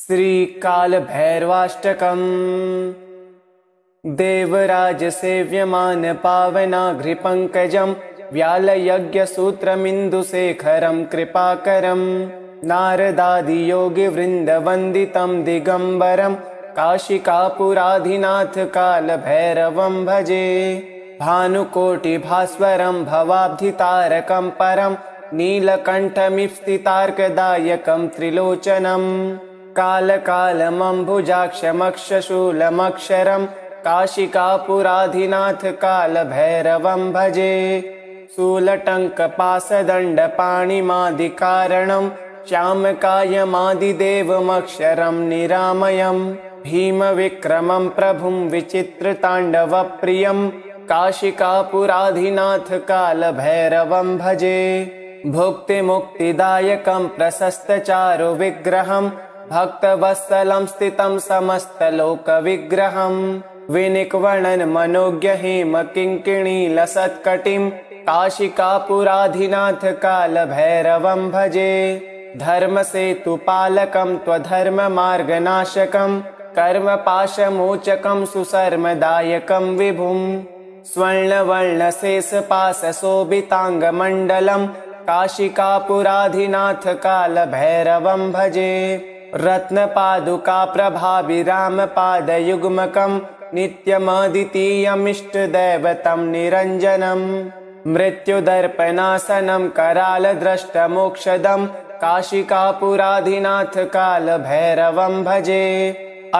श्रीकालभैरवाष्टकम्। देवराजसेव्यमान पावनाघ्रिपङ्कजम् व्यालयज्ञसूत्रमिन्दुशेखरं कृपाकरम् नारदादियोगिवृन्दवन्दितं दिगम्बरं काशिकापुराधिनाथकालभैरवं भजे भानुकोटिभास्वरं भवाब्धितारकं परं नीलकण्ठमिप्सितार्कदायकं त्रिलोचनम् कालकालमम्बुजाक्षमक्षशूलमक्षरं काशिकापुराधिनाथ कालभैरवं भजे। शूलटङ्कपासदण्डपाणिमादिकारणं श्यामकायमादिदेवमक्षरं निरामयम् भीमविक्रमं प्रभुं विचित्रताण्डवप्रियं काशिकापुराधिनाथ कालभैरवं भजे। भुक्तिमुक्तिदायकं प्रशस्तचारुविग्रहम् भक्तवत्सलं स्थितं समस्तलोकविग्रहम् विनिक्वणन् मनोज्ञ किङ्किणीलसत्कटिं काशिकापुराधिनाथ कालभैरवं भजे। धर्मसेतुपालकं त्वधर्ममार्गनाशकं। कर्मपाशमोचकं सुशर्मदायकं विभुम् स्वर्णवर्णशेषपाशशोभिताङ्गमण्डलं। काशिकापुराधिनाथ कालभैरवं भजे रत्नपादुका प्रभाविरामपादयुग्मकं नित्यमद्वितीयमिष्टदैवतं निरञ्जनम् मृत्युदर्पणासनं करालद्रष्टमोक्षदं काशिकापुराधिनाथ कालभैरवं भजे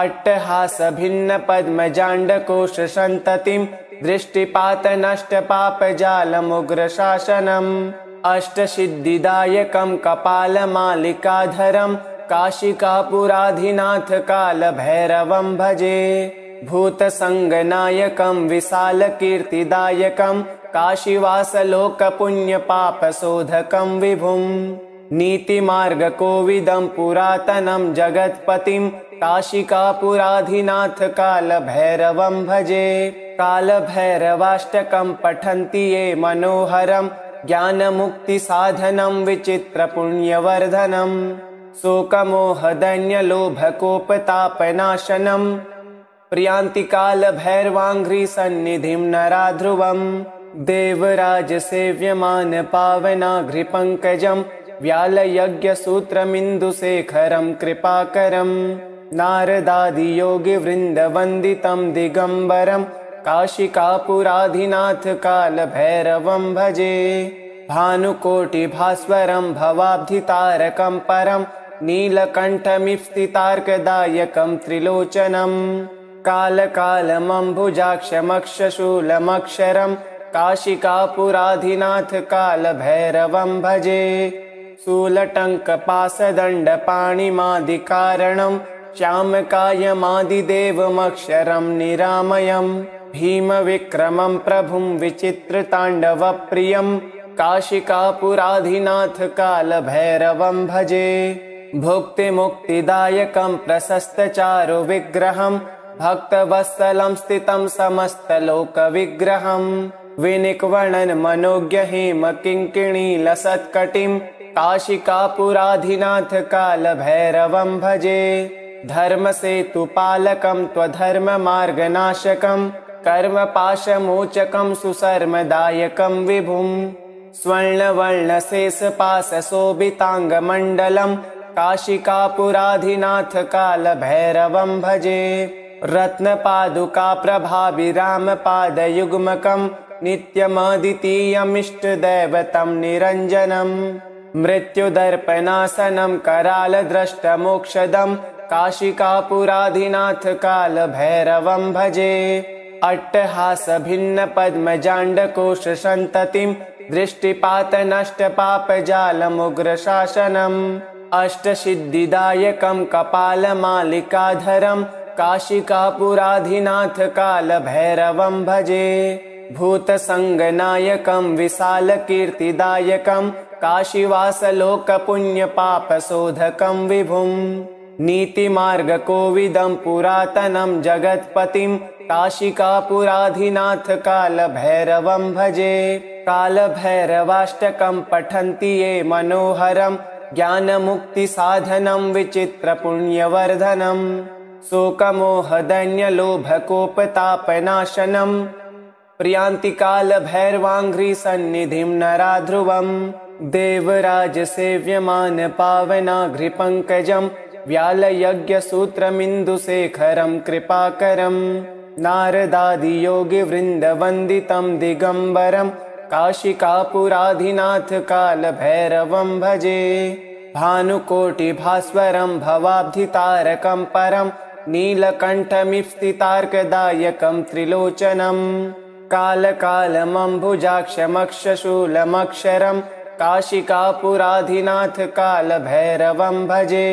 अट्टहासभिन्नपद्मजाण्डकोशसन्ततिं दृष्टिपातनष्टपापजालमुग्रशासनम् अष्टसिद्धिदायकं कपालमालिकाधरम् काशिकापुराधिनाथ कालभैरवं भजे। भूतसङ्गनायकं विशालकीर्तिदायकं काशीवासलोकपुण्यपापशोधकं विभुम् नीतिमार्गकोविदं पुरातनं जगत्पतिं काशिकापुराधिनाथ कालभैरवं भजे। कालभैरवाष्टकं पठन्ति ये मनोहरं ज्ञानमुक्तिसाधनं विचित्रपुण्यवर्धनम् शोकमोहदन्यलोभकोपतापनाशनम् प्रियान्तिकालभैर्वाङ्घ्रिसन्निधिं नराध्रुवम्। देवराजसेव्यमान पावनाघ्रिपङ्कजं व्यालयज्ञसूत्रमिन्दुशेखरं कृपाकरम्। नारदादियोगिवृन्दवन्दितं दिगम्बरं काशिकापुराधिनाथ भजे भानुकोटिभास्वरं भवाब्धितारकं परम् नीलकण्ठमिप्सितार्कदायकं त्रिलोचनम् कालकालमम्बुजाक्षमक्षशूलमक्षरं काशिकापुराधिनाथ कालभैरवं भजे शूलटङ्कपासदण्डपाणिमादिकारणं श्यामकायमादिदेवमक्षरं निरामयम् भीमविक्रमं प्रभुं विचित्रताण्डवप्रियम् काशिकापुराधिनाथ कालभैरवं भजे। भुक्तिमुक्तिदायकं प्रशस्तचारुविग्रहं भक्तवत्सलं स्थितं समस्तलोकविग्रहम् विनिक्वणन् मनोज्ञ किङ्किणीलसत्कटिं काशिकापुराधिनाथ कालभैरवं भजे। धर्मसेतुपालकं त्वधर्ममार्गनाशकं कर्मपाशमोचकं सुशर्मदायकं विभुम् स्वर्णवर्णशेषपाशशोभिताङ्गमण्डलं काशिकापुराधिनाथ कालभैरवं भजे। रत्नपादुका प्रभाविरामपादयुग्मकं नित्यमद्वितीयमिष्टदैवतं निरञ्जनम्। मृत्युदर्पणासनं करालद्रष्टमोक्षदं काशिकापुराधिनाथ कालभैरवं भजे। अट्टहासभिन्नपद्मजाण्डकोशसन्ततिं दृष्टिपातनष्टपापजालमुग्रशासनम्। अष्टसिद्धिदायकं काशिकापुराधिनाथ कालभैरवं भजे। भूतसङ्गनायकं विशालकीर्तिदायकं काशीवासलोकपुण्यपापशोधकं विभुम्। नीतिमार्गकोविदं पुरातनं जगत्पतिं काशिकापुराधिनाथ भजे कालभैरवाष्टकं पठन्ति ये मनोहरं ज्ञानमुक्तिसाधनं विचित्रपुण्यवर्धनम् शोकमोहदन्यलोभकोपतापनाशनम् प्रियान्तिकालभैर्वाङ्घ्रिसन्निधिं नरा ध्रुवम् देवराजसेव्यमानपावनाघ्रिपङ्कजम् व्यालयज्ञसूत्रमिन्दुशेखरं कृपाकरम् नारदादियोगिवृन्दवन्दितं दिगम्बरं काशिकापुराधिनाथ कालभैरवं भजे। भानुकोटिभास्वरं भवाब्धितारकं परं नीलकण्ठमिप्सितार्कदायकं त्रिलोचनम् कालकालमम्भुजाक्षमक्षशूलमक्षरं काशिकापुराधिनाथ कालभैरवं भजे।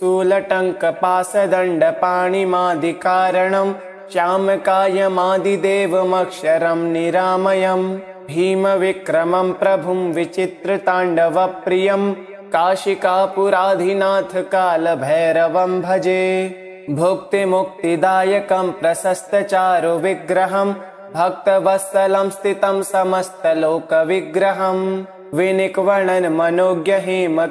शूलटङ्कपासदण्डपाणिमादिकारणं श्यामकायमादिदेवमक्षरं निरामयम् भीमविक्रमं प्रभुं विचित्रताण्डवप्रियं काशिकापुराधिनाथ कालभैरवं भजे। भुक्तिमुक्तिदायकं प्रशस्तचारु विग्रहं भक्तवत्सलं स्थितं समस्तलोकविग्रहम् विनिक्वणन् मनोज्ञ हेम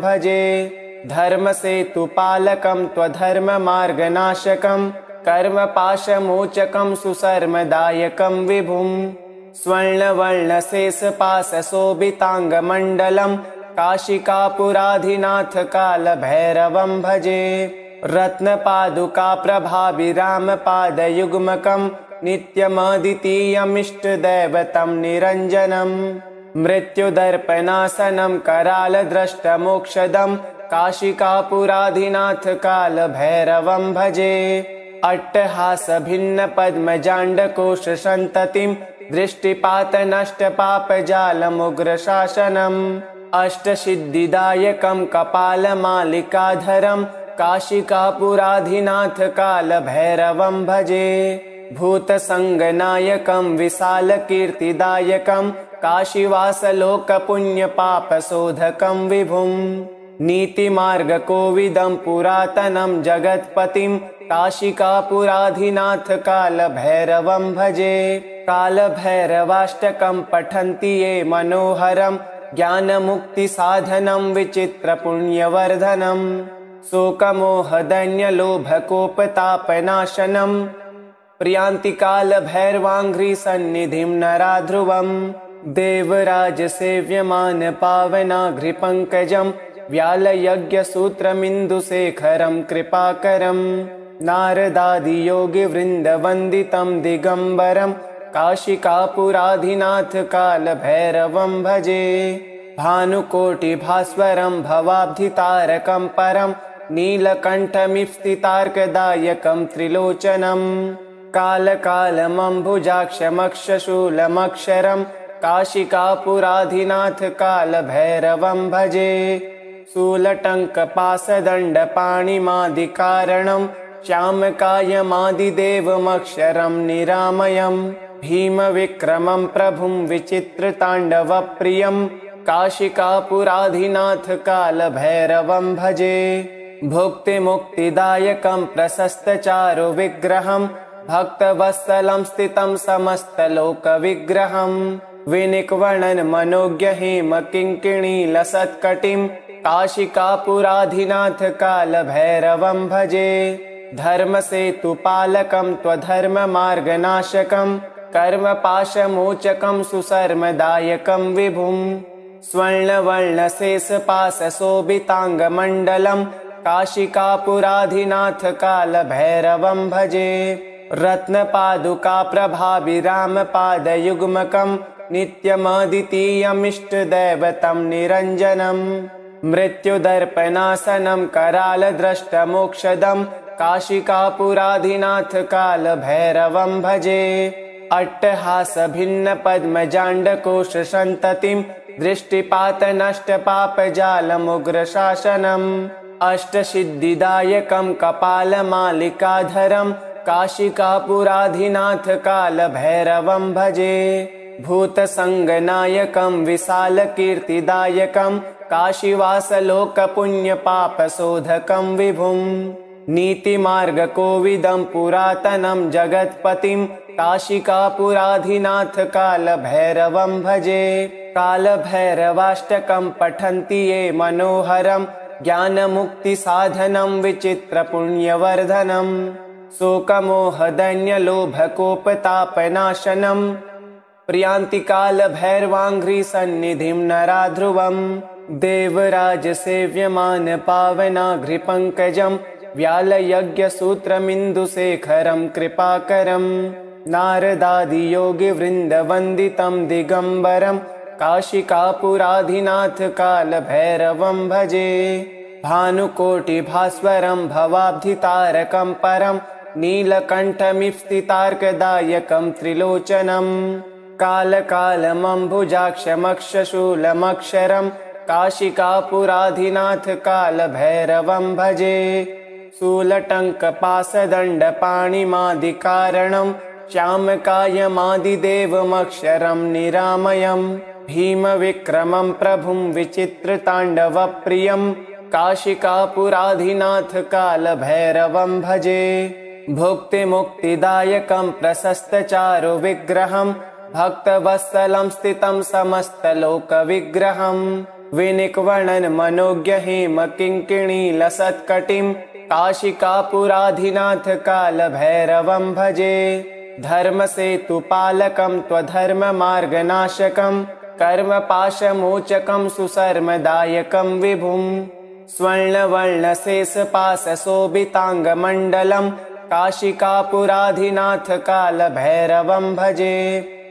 भजे। धर्मसेतुपालकं त्वधर्ममार्गनाशकम् कर्मपाशमोचकं सुशर्मदायकं विभुम् स्वर्णवर्णशेषपाशशोभिताङ्गमण्डलं काशिकापुराधिनाथ कालभैरवं भजे। रत्नपादुकाप्रभाभिरामपादयुग्मकं नित्यमद्वितीयमिष्टदैवतं निरञ्जनम् मृत्युदर्पणासनं करालद्रष्टमोक्षदं काशिकापुराधिनाथ कालभैरवं भजे अट्टहासभिन्नपद्मजाण्डकोशसन्ततिं दृष्टिपातनष्टपापजालमुग्रशासनम् अष्टसिद्धिदायकं कपालमालिकाधरं काशिकापुराधिनाथ कालभैरवं भजे भूतसङ्गनायकं विशालकीर्तिदायकं काशीवासलोकपुण्यपापशोधकं विभुम् नीतिमार्गकोविदं पुरातनं जगत्पतिं काशिकापुराधिनाथ कालभैरवं भजे। कालभैरवाष्टकं पठन्ति ये मनोहरं ज्ञानमुक्तिसाधनं विचित्रपुण्यवर्धनम् शोकमोहदन्यलोभकोपतापनाशनम् प्रियान्तिकालभैर्वाङ्घ्रिसन्निधिं नरा ध्रुवम् देवराजसेव्यमानपावनाघ्रिपङ्कजम् व्यालयज्ञसूत्रमिन्दुशेखरं कृपाकरम् नारदादियोगिवृन्दवन्दितं दिगम्बरं काशिकापुराधिनाथ कालभैरवं भजे भानुकोटिभास्वरं भवाब्धितारकं परं नीलकण्ठमिप्सितार्कदायकं त्रिलोचनम् कालकालमम्भुजाक्षमक्षशूलमक्षरं काशिकापुराधिनाथ कालभैरवं भजे शूलटङ्कपासदण्डपाणिमादिकारणं श्यामकायमादिदेवमक्षरं निरामयम् भीमविक्रमं प्रभुं विचित्रताण्डवप्रियं काशिकापुराधिनाथ भजे। भुक्तिमुक्तिदायकं प्रशस्तचारु विग्रहं भक्तवत्सलं स्थितं समस्तलोकविग्रहम्। विनिक्वणन् मनोज्ञ हेम किङ्किणी लसत्कटिं काशिकापुराधिनाथ कालभैरवं भजे। धर्मसेतुपालकं त्वधर्ममार्गनाशकं कर्मपाशमोचकं सुशर्मदायकं विभुम् स्वर्णवर्णशेषपाशशोभिताङ्गमण्डलं काशिकापुराधिनाथ कालभैरवं भजे। रत्नपादुकाप्रभाभिरामपादयुग्मकं नित्यमद्वितीयमिष्टदैवतं निरञ्जनम् मृत्युदर्पणासनं करालद्रष्टमोक्षदं काशिकापुराधिनाथ कालभैरवं भजे। अट्टहासभिन्नपद्मजाण्डकोशसन्ततिं दृष्टिपातनष्टपापजालमुग्रशासनम् अष्टसिद्धिदायकं कपालमालिकाधरं काशिकापुराधिनाथ कालभैरवं भजे। भूतसङ्गनायकं विशालकीर्तिदायकं काशीवासलोकपुण्यपापशोधकं विभुम् नीतिमार्गकोविदं पुरातनं जगत्पतिं काशिकापुराधिनाथ कालभैरवं भजे कालभैरवाष्टकं पठन्ति ये मनोहरं ज्ञानमुक्तिसाधनं विचित्रपुण्यवर्धनम् शोकमोहदैन्यलोभकोपतापनाशनम् प्रियान्तिकालभैर्वाङ्घ्रिसन्निधिं नराध्रुवम् देवराजसेव्यमान पावनाघ्रिपङ्कजम् व्यालयज्ञसूत्रमिन्दुशेखरं कृपाकरम् नारदादियोगिवृन्दवन्दितं दिगम्बरं काशिकापुराधिनाथ कालभैरवं भजे भानुकोटिभास्वरं भवाब्धितारकं परं नीलकण्ठमिस्थितार्कदायकं त्रिलोचनम् कालकालमम्बुजाक्षमक्षशूलमक्षरं काशिकापुराधिनाथ कालभैरवं भजे। शूलटङ्कपासदण्डपाणिमादिकारणं श्यामकायमादिदेवमक्षरं निरामयम्। भीमविक्रमं प्रभुं विचित्रताण्डवप्रियं काशिकापुराधिनाथ कालभैरवं भजे। भुक्तिमुक्तिदायकं प्रशस्तचारुविग्रहं भक्तवत्सलं स्थितं समस्तलोकविग्रहम् विनिक्वणन् मनोज्ञहेम किङ्किणीलसत्कटिं काशिकापुराधिनाथ कालभैरवं भजे। धर्मसेतुपालकं त्वधर्ममार्गनाशकं कर्मपाशमोचकं सुशर्मदायकं विभुम् स्वर्णवर्णशेषपाशशोभिताङ्गमण्डलं काशिकापुराधिनाथ कालभैरवं भजे।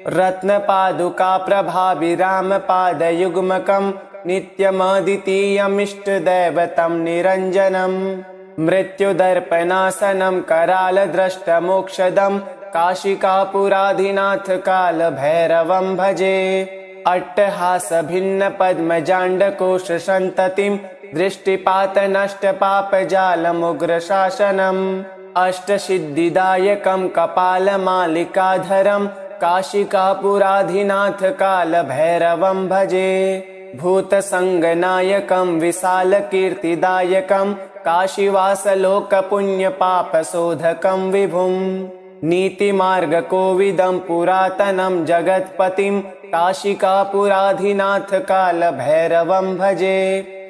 रत्नपादुकाप्रभाभिरामपादयुग्मकं नित्यमद्वितीयमिष्टदैवतं निरञ्जनम् मृत्युदर्पणासनं करालद्रष्टमोक्षदं काशिकापुराधिनाथ कालभैरवं भजे। अट्टहासभिन्नपद्मजाण्डकोशसन्ततिं दृष्टिपातनष्टपापजालमुग्रशासनम् अष्टसिद्धिदायकं कपालमालिकाधरं काशिकापुराधिनाथ कालभैरवं भजे भूतसङ्गनायकं विशालकीर्तिदायकं काशीवासलोकपुण्यपापशोधकं विभुम् नीतिमार्गकोविदं पुरातनं जगत्पतिं काशिकापुराधिनाथ कालभैरवं भजे।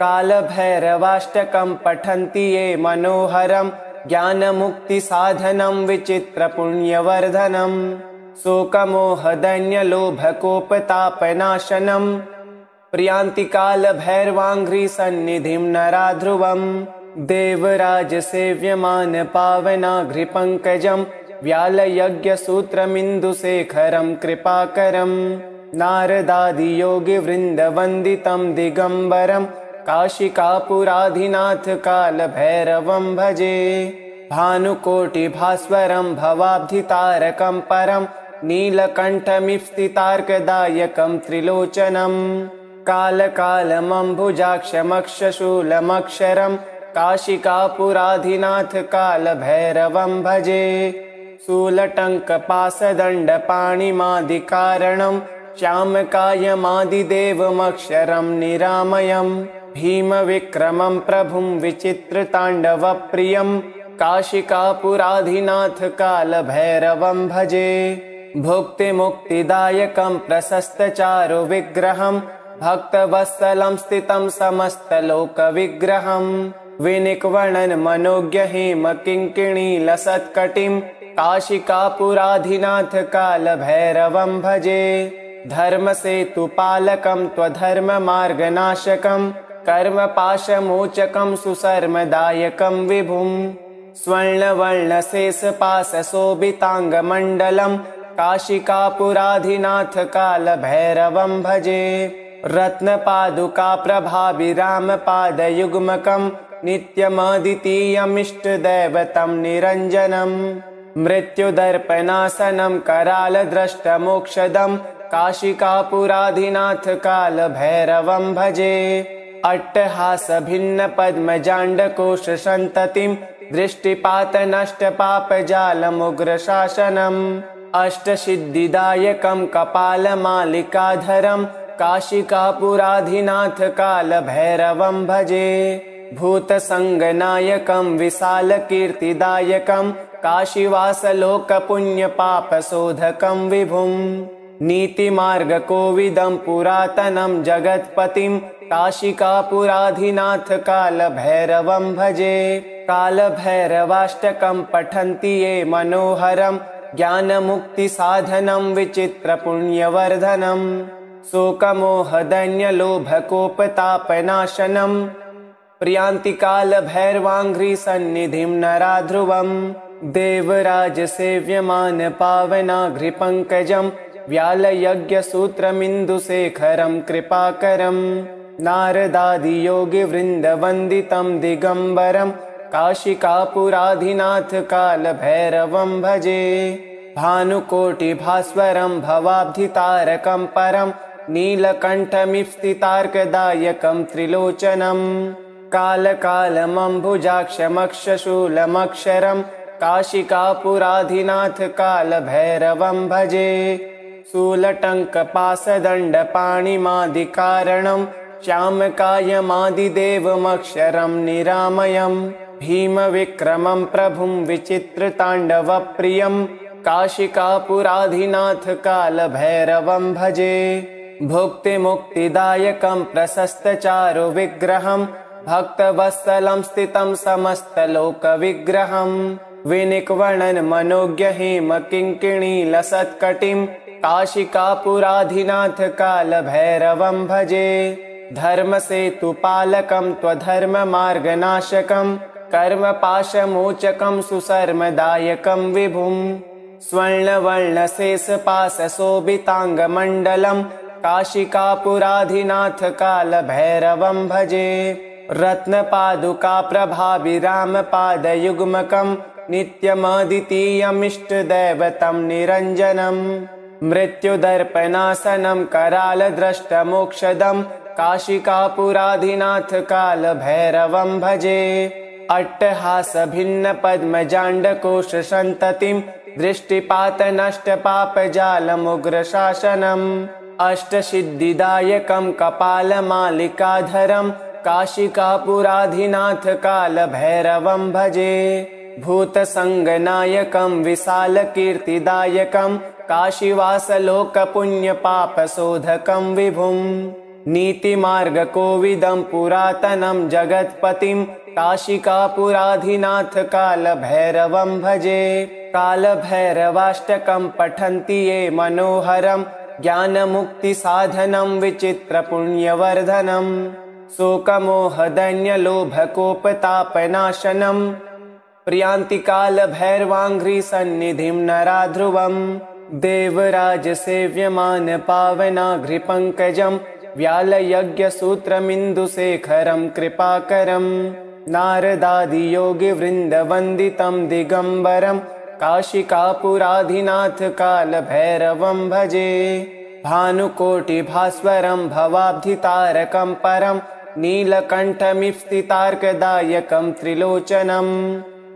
कालभैरवाष्टकं पठन्ति ये मनोहरं ज्ञानमुक्तिसाधनं विचित्रपुण्यवर्धनम् शोकमोहदैन्यलोभकोपतापनाशनम् प्रियान्तिकालभैर्वाङ्घ्रिसन्निधिं नराध्रुवम् देवराजसेव्यमान पावनाघ्रिपङ्कजम् व्यालयज्ञसूत्रमिन्दुशेखरं कृपाकरम् नारदादियोगिवृन्दवन्दितं दिगम्बरं काशिकापुराधिनाथ भजे भानुकोटिभास्वरं भवाब्धितारकं परं नीलकण्ठमिस्थितार्कदायकं त्रिलोचनम् कालकालमम्बुजाक्षमक्षशूलमक्षरं काशिकापुराधिनाथ कालभैरवं भजे। शूलटङ्कपासदण्डपाणिमादिकारणं श्यामकायमादिदेवमक्षरं निरामयम् भीमविक्रमं प्रभुं विचित्रताण्डवप्रियं काशिकापुराधिनाथ कालभैरवं भजे। भुक्तिमुक्तिदायकं प्रशस्तचारुविग्रहं भक्तवत्सलं स्थितं समस्तलोकविग्रहम् विनिक्वणन् मनोज्ञहेम किङ्किणीलसत्कटिं काशिकापुराधिनाथ कालभैरवं भजे। धर्मसेतुपालकं त्वधर्ममार्गनाशकं। कर्मपाशमोचकं सुशर्मदायकं विभुम् स्वर्णवर्णशेषपाशशोभिताङ्गमण्डलं। काशिकापुराधिनाथ कालभैरवं भजे रत्नपादुकाप्रभाभिरामपादयुग्मकं नित्यमद्वितीयमिष्टदैवतं निरञ्जनम् मृत्युदर्पणासनं काशिकापुराधिनाथ कालभैरवं भजे अट्टहासभिन्नपद्मजाण्डकोशसन्ततिं दृष्टिपातनष्टपापजालमुग्रशासनम् अष्टसिद्धिदायकं कपालमालिकाधरं काशिकापुराधिनाथ कालभैरवं भजे। भूतसङ्गनायकं विशालकीर्तिदायकं काशीवासलोकपुण्यपापशोधकं विभुम्। नीतिमार्गकोविदं पुरातनं जगत्पतिं काशिकापुराधिनाथ कालभैरवं भजे। कालभैरवाष्टकं पठन्ति ये मनोहरं ज्ञानमुक्तिसाधनं विचित्रपुण्यवर्धनम् शोकमोहदैन्यलोभकोपतापनाशनम् प्रियान्तिकालभैर्वाङ्घ्रिसन्निधिं नरा ध्रुवम् देवराजसेव्यमान पावनाघ्रिपङ्कजम् व्यालयज्ञसूत्रमिन्दुशेखरं कृपाकरम् नारदादियोगिवृन्दवन्दितं दिगम्बरं काशिकापुराधिनाथ कालभैरवं भजे भानुकोटिभास्वरं भवाब्धितारकं परं नीलकण्ठमिस्थितार्कदायकं त्रिलोचनम् कालकालमम्बुजाक्षमक्षशूलमक्षरं काशिकापुराधिनाथ कालभैरवं भजे शूलटङ्कपासदण्डपाणिमादिकारणं श्यामकायमादिदेवमक्षरं निरामयम् भीमविक्रमं प्रभुं विचित्रताण्डवप्रियं काशिकापुराधिनाथ कालभैरवं भजे भुक्तिमुक्तिदायकं प्रशस्तचारुविग्रहं भक्तवत्सलं स्थितं समस्तलोकविग्रहम् विनिक्वणन् मनोज्ञहिम किङ्किणी लसत्कटिं काशिकापुराधिनाथ कालभैरवं भजे। धर्मसेतुपालकं त्वधर्ममार्गनाशकम् कर्मपाशमोचकं सुशर्मदायकं विभुम् स्वर्णवर्णशेषपाशशोभिताङ्गमण्डलं काशिकापुराधिनाथ कालभैरवं भजे। रत्नपादुकाप्रभाविरामपादयुग्मकं नित्यमद्वितीयमिष्टदैवतं निरञ्जनम् मृत्युदर्पणासनं करालद्रष्टमोक्षदम् काशिकापुराधिनाथ कालभैरवं भजे। अट्टहासभिन्नपद्मजाण्डकोशसन्ततिं दृष्टिपातनष्टपापजालमुग्रशासनम् अष्टसिद्धिदायकं कपालमालिकाधरं काशिकापुराधिनाथ कालभैरवं भजे। भूतसङ्गनायकं विशालकीर्तिदायकं काशीवासलोकपुण्यपापशोधकं विभुम् नीतिमार्गकोविदं पुरातनं जगत्पतिं काशिकापुराधिनाथ कालभैरवं भजे। कालभैरवाष्टकं पठन्ति ये मनोहरं ज्ञानमुक्तिसाधनं विचित्रपुण्यवर्धनम् शोकमोहदैन्यलोभकोपतापनाशनम् प्रियान्तिकालभैर्वाङ्घ्रिसन्निधिं नरा ध्रुवम् देवराजसेव्यमान पावनाघ्रिपङ्कजम् व्यालयज्ञसूत्रमिन्दुशेखरं कृपाकरम् नारदादियोगिवृन्दवन्दितं दिगम्बरं काशिकापुराधिनाथ कालभैरवं भजे। भानुकोटिभास्वरं भवाब्धितारकं परं नीलकण्ठमिस्थितार्कदायकं त्रिलोचनम्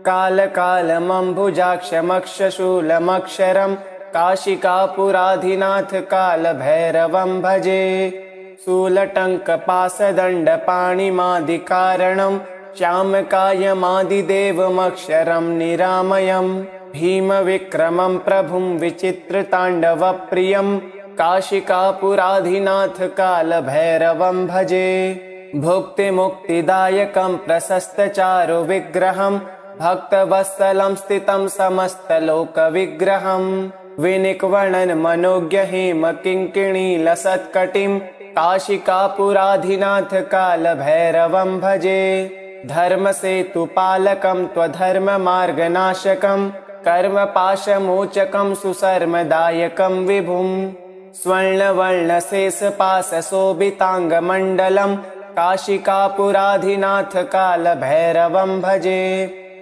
कालकालमम्बुजाक्षमक्षशूलमक्षरं काशिकापुराधिनाथ कालभैरवं भजे। शूलटङ्कपासदण्डपाणिमादिकारणं श्यामकायमादिदेवमक्षरं निरामयम् भीमविक्रमं प्रभुं विचित्रताण्डवप्रियं काशिकापुराधिनाथ कालभैरवं भजे। भुक्तिमुक्तिदायकं प्रशस्तचारुविग्रहं भक्तवत्सलं स्थितं समस्तलोकविग्रहम् विनिक्वणन् मनोज्ञहिम किङ्किणी लसत्कटिं काशिकापुराधिनाथ कालभैरवं भजे। धर्मसेतुपालकं त्वधर्ममार्गनाशकं कर्मपाशमोचकं सुशर्मदायकं विभुम् स्वर्णवर्णशेषपाशशोभिताङ्गमण्डलं काशिकापुराधिनाथ कालभैरवं भजे।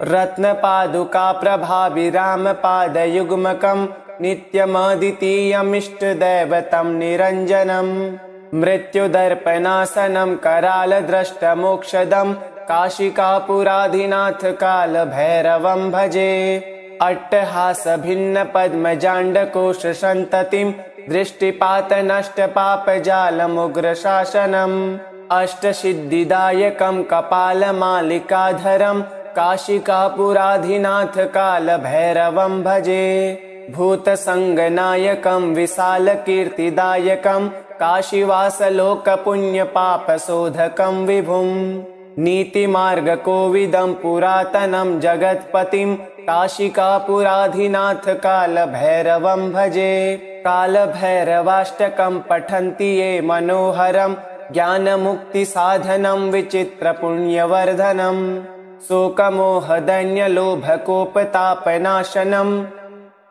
रत्नपादुकाप्रभाविरामपादयुग्मकं नित्यमद्वितीयमिष्टदैवतं निरञ्जनम् मृत्युदर्पणासनं करालद्रष्टमोक्षदं काशिकापुराधिनाथ कालभैरवं भजे अट्टहासभिन्नपद्मजाण्डकोशसन्ततिं दृष्टिपातनष्टपापजालमुग्रशासनम् अष्टसिद्धिदायकं कपालमालिकाधरं काशिकापुराधिनाथ कालभैरवं भजे भूतसङ्गनायकं विशालकीर्तिदायकं काशीवासलोकपुण्यपापशोधकं विभुम् नीतिमार्गकोविदं पुरातनं जगत्पतिं कालभैरवं भजे। कालभैरवाष्टकं पठन्ति ये मनोहरं। ज्ञानमुक्तिसाधनं विचित्रपुण्यवर्धनम् शोकमोहदन्यलोभकोपतापनाशनम्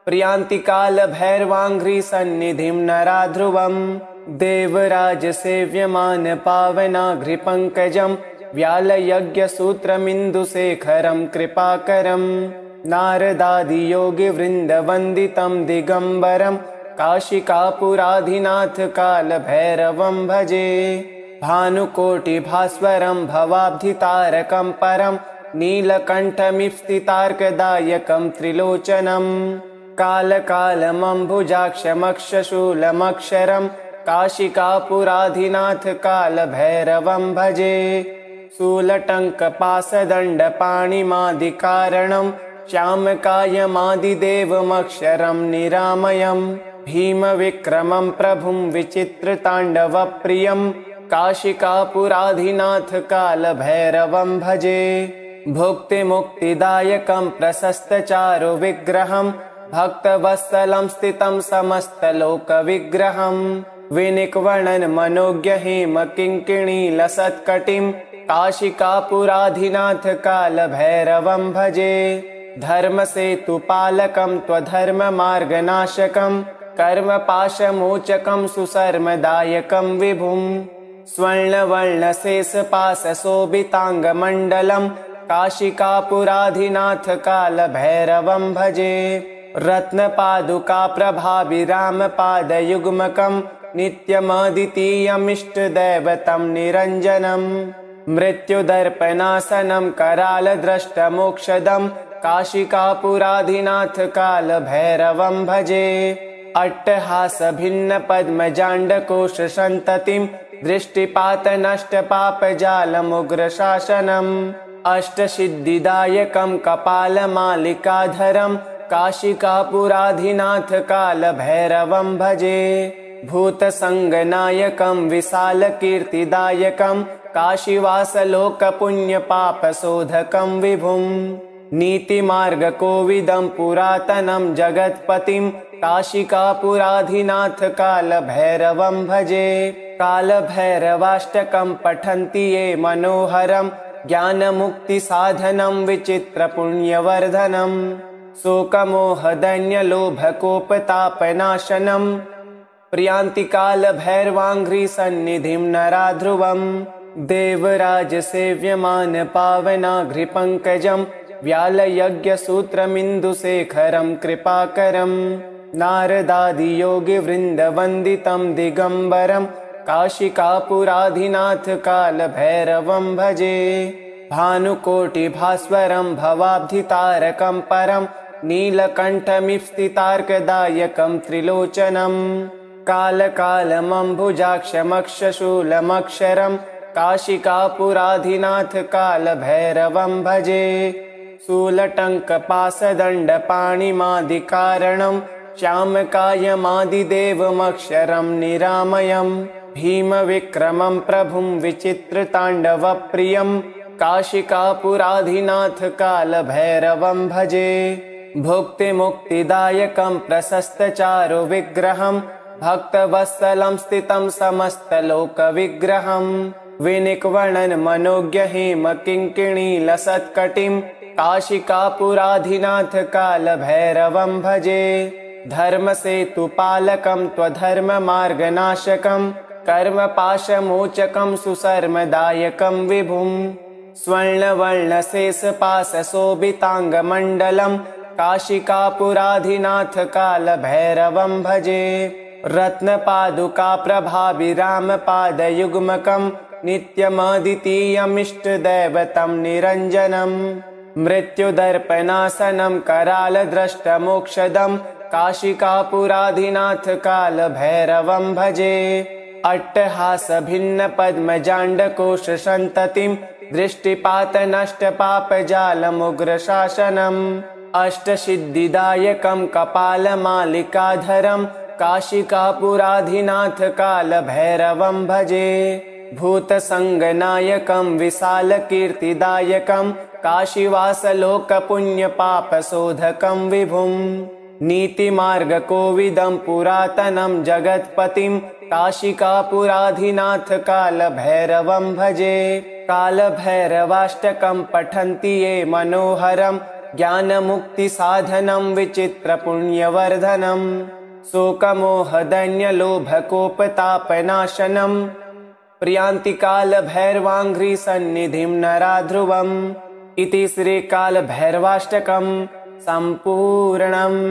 प्रियान्तिकालभैर्वाङ्घ्रिसन्निधिं नराध्रुवम् देवराजसेव्यमानपावनाघ्रिपङ्कजम् व्यालयज्ञसूत्रमिन्दुशेखरं कृपाकरम् नारदादियोगिवृन्दवन्दितं दिगम्बरं काशिकापुराधिनाथ कालभैरवं भजे। भानुकोटिभास्वरं भवाब्धितारकं परं नीलकण्ठमिप्सितार्कदायकं त्रिलोचनम् कालकालमम्बुजाक्षमक्षशूलमक्षरं काशिकापुराधिनाथ कालभैरवं भजे। शूलटङ्कपासदण्डपाणिमादिकारणं श्यामकायमादिदेवमक्षरं निरामयम् भीमविक्रमं प्रभुं विचित्रताण्डवप्रियं काशिकापुराधिनाथ कालभैरवं भजे भुक्तिमुक्तिदायकं प्रशस्तचारुविग्रहं भक्तवत्सलं स्थितं समस्तलोकविग्रहम् विनिक्वणन् मनोज्ञहिम किङ्किणीलसत्कटिं काशिकापुराधिनाथ कालभैरवं भजे धर्मसेतुपालकं त्वधर्ममार्गनाशकं कर्मपाशमोचकं सुशर्मदायकं विभुम् स्वर्णवर्णशेषपाशशोभिताङ्गमण्डलं काशिकापुराधिनाथ कालभैरवं भजे। रत्नपादुकाप्रभाभिरामपादयुग्मकं नित्यमद्वितीयमिष्टदैवतं निरञ्जनम् मृत्युदर्पणासनं करालद्रष्टमोक्षदं काशिकापुराधिनाथ कालभैरवं भजे। अट्टहासभिन्नपद्मजाण्डकोशसन्ततिं दृष्टिपातनष्टपापजालमुग्रशासनम् अष्टसिद्धिदायकं कपालमालिकाधरं काशिकापुराधिनाथ कालभैरवं भजे। भूतसङ्गनायकं विशालकीर्तिदायकं काशीवासलोकपुण्यपापशोधकं विभुम् नीतिमार्गकोविदं पुरातनं जगत्पतिं काशिकापुराधिनाथ कालभैरवं भजे। कालभैरवाष्टकं पठन्ति ये मनोहरं ज्ञानमुक्तिसाधनं विचित्रपुण्यवर्धनम् शोकमोहदन्यलोभकोपतापनाशनम् प्रियान्तिकालभैर्वाङ्घ्रिसन्निधिं नराध्रुवम् देवराजसेव्यमानपावनाघ्रिपङ्कजम् व्यालयज्ञसूत्रमिन्दुशेखरं कृपाकरम् नारदादियोगिवृन्दवन्दितं दिगम्बरं काशिकापुराधिनाथ कालभैरवं भजे भानुकोटिभास्वरं भवाब्धितारकं परं नीलकण्ठमिप्सितार्कदायकं त्रिलोचनम् कालकालमम्बुजाक्षमक्षशूलमक्षरं काशिकापुराधिनाथ कालभैरवं भजे शूलटङ्कपासदण्डपाणिमादिकारणं श्यामकायमादिदेवमक्षरं निरामयम् भीमविक्रमं प्रभुं विचित्रताण्डवप्रियं काशिकापुराधिनाथ भजे। भुक्तिमुक्तिदायकं प्रशस्तचारुविग्रहं भक्तवत्सलं स्थितं समस्तलोकविग्रहम् विनिक्वणन् मनोज्ञहिम किङ्किणीलसत्कटिं काशिकापुराधिनाथ कालभैरवं भजे। धर्मसेतुपालकं त्वधर्ममार्गनाशकं कर्मपाशमोचकं सुशर्मदायकं विभुम् स्वर्णवर्णशेषपाशशोभिताङ्गमण्डलं काशिकापुराधिनाथ कालभैरवं भजे। रत्नपादुकाप्रभाभिरामपादयुग्मकं नित्यमद्वितीयमिष्टदैवतं निरञ्जनम् मृत्युदर्पणासनं करालद्रष्टमोक्षदं काशिकापुराधिनाथ कालभैरवं भजे। अट्टहासभिन्नपद्मजाण्डकोशसन्ततिं दृष्टिपातनष्टपापजालमुग्रशासनम् अष्टसिद्धिदायकं कपालमालिकाधरं काशिकापुराधिनाथ कालभैरवं भजे भूतसङ्गनायकं विशालकीर्तिदायकं काशीवासलोकपुण्यपापशोधकं विभुम् नीतिमार्गकोविदं पुरातनं जगत्पतिं काशिकापुराधिनाथ कालभैरवं भजे। कालभैरवाष्टकं पठन्ति ये मनोहरं ज्ञानमुक्तिसाधनं विचित्रपुण्यवर्धनम् शोकमोहदन्यलोभकोपतापनाशनम् प्रियान्तिकालभैरवाङ्घ्रिसन्निधिं नरा ध्रुवम् इति श्रीकालभैरवाष्टकम् सम्पूर्णम्